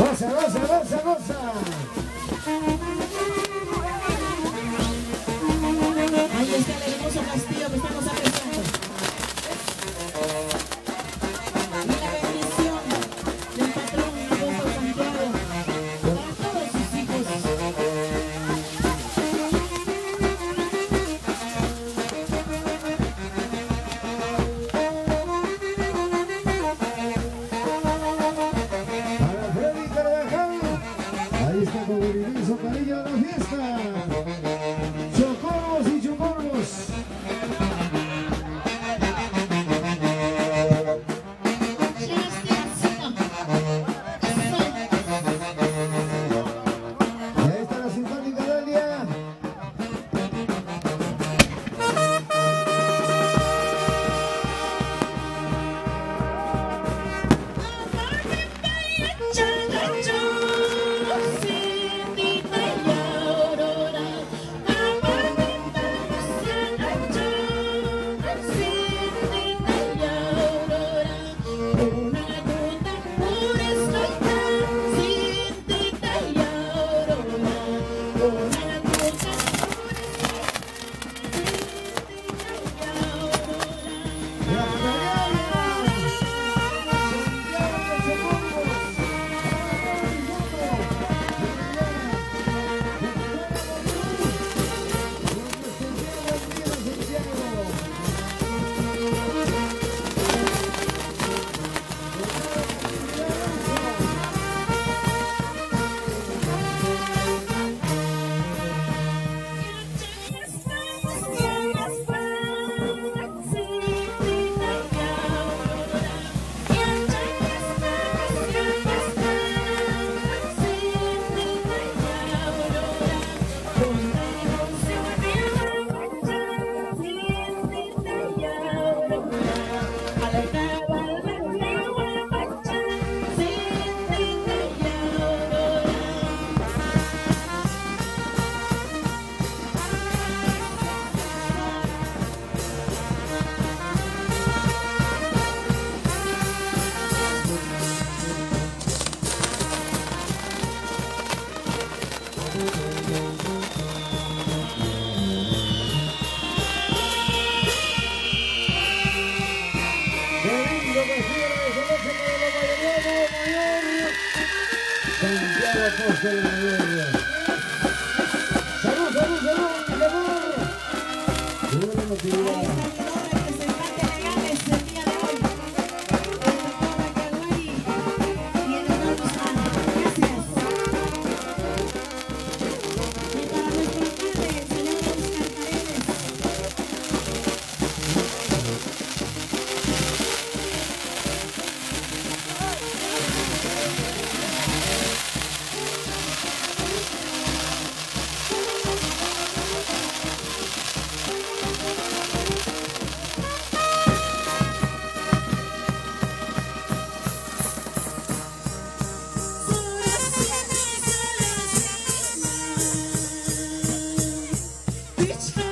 Goza, goza, goza, goza. Ahí está el hermoso castillo. Santiago Costa de Mayorga. Salud, salud, salud, mi amor. It's